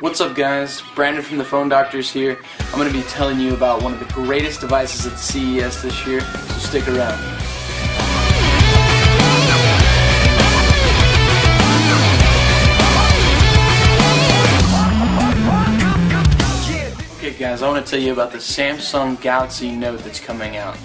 What's up guys? Brandon from the Phone Doctors here. I'm going to be telling you about one of the greatest devices at CES this year, so stick around. Okay guys, I want to tell you about the Samsung Galaxy Note that's coming out.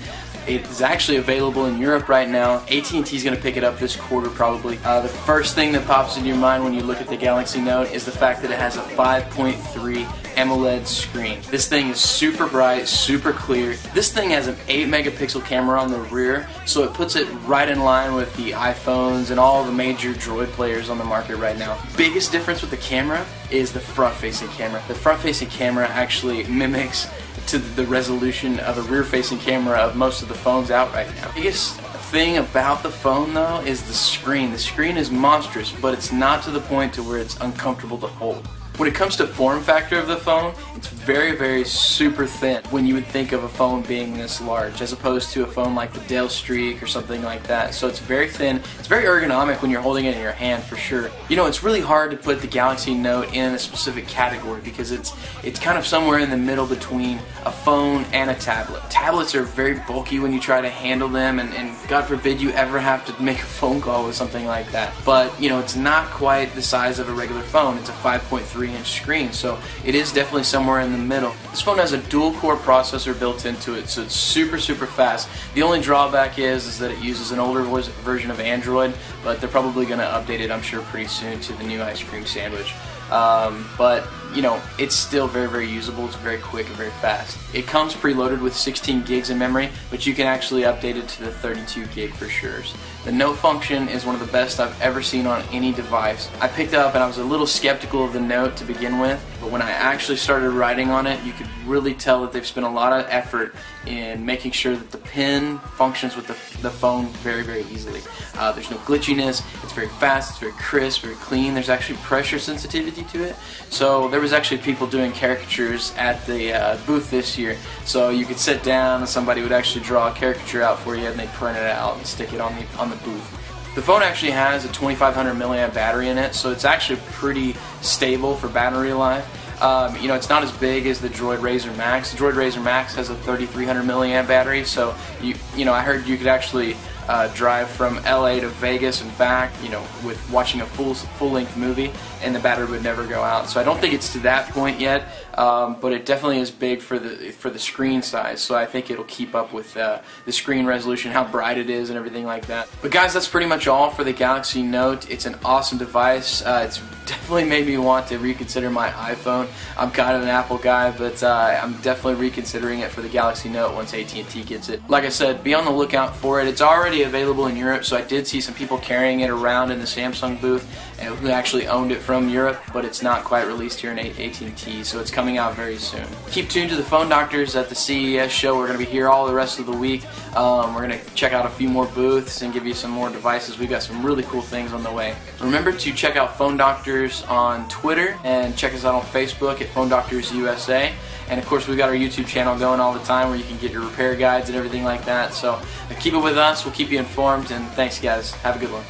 It is actually available in Europe right now. AT&T is going to pick it up this quarter probably. Uh, the first thing that pops in your mind when you look at the Galaxy Note is the fact that it has a 5.3 AMOLED screen. This thing is super bright, super clear. This thing has an 8 megapixel camera on the rear, so it puts it right in line with the iPhones and all the major Droid players on the market right now. Biggest difference with the camera is the front-facing camera. The front-facing camera actually mimics to the resolution of a rear-facing camera of most of the phones out right now. The biggest thing about the phone though is the screen. The screen is monstrous, but it's not to the point to where it's uncomfortable to hold. When it comes to form factor of the phone, it's very, very super thin when you would think of a phone being this large, as opposed to a phone like the Dell Streak or something like that. So it's very thin. It's very ergonomic when you're holding it in your hand for sure. You know, it's really hard to put the Galaxy Note in a specific category because it's it's kind of somewhere in the middle between a phone and a tablet. Tablets are very bulky when you try to handle them, and, and God forbid you ever have to make a phone call with something like that. But you know, it's not quite the size of a regular phone. It's a 5.3 3 inch screen, so it is definitely somewhere in the middle. This phone has a dual core processor built into it, so it's super, super fast. The only drawback is, is that it uses an older version of Android, but they're probably going to update it, I'm sure, pretty soon to the new ice cream sandwich. Um, but you know, it's still very, very usable. It's very quick and very fast. It comes preloaded with 16 gigs of memory, but you can actually update it to the 32 gig for sure. The note function is one of the best I've ever seen on any device. I picked up and I was a little skeptical of the note to begin with, but when I actually started writing on it, you could really tell that they've spent a lot of effort in making sure that the pen functions with the, the phone very, very easily. Uh, there's no glitchiness, it's very fast, it's very crisp, very clean. There's actually pressure sensitivity to it. So there was actually people doing caricatures at the uh, booth this year. So you could sit down and somebody would actually draw a caricature out for you and they print it out and stick it on the, on the booth. The phone actually has a 2500 milliamp battery in it, so it's actually pretty stable for battery life. Um, you know, it's not as big as the Droid Razr Maxx. The Droid Razr Maxx has a 3300 milliamp battery, so you you know I heard you could actually uh, drive from LA to Vegas and back, you know, with watching a full full length movie, and the battery would never go out. So I don't think it's to that point yet, um, but it definitely is big for the for the screen size. So I think it'll keep up with uh, the screen resolution, how bright it is, and everything like that. But guys, that's pretty much all for the Galaxy Note. It's an awesome device. Uh, it's definitely made me want to reconsider my iPhone. I'm kind of an Apple guy, but uh, I'm definitely reconsidering it for the Galaxy Note once AT&T gets it. Like I said, be on the lookout for it. It's already available in Europe, so I did see some people carrying it around in the Samsung booth who actually owned it from Europe, but it's not quite released here in AT&T, so it's coming out very soon. Keep tuned to the Phone Doctors at the CES show. We're going to be here all the rest of the week. Um, we're going to check out a few more booths and give you some more devices. We've got some really cool things on the way. Remember to check out Phone Doctors on Twitter and check us out on Facebook at Phone Doctors USA. And of course, we've got our YouTube channel going all the time where you can get your repair guides and everything like that. So uh, keep it with us. We'll keep you informed. And thanks, guys. Have a good one.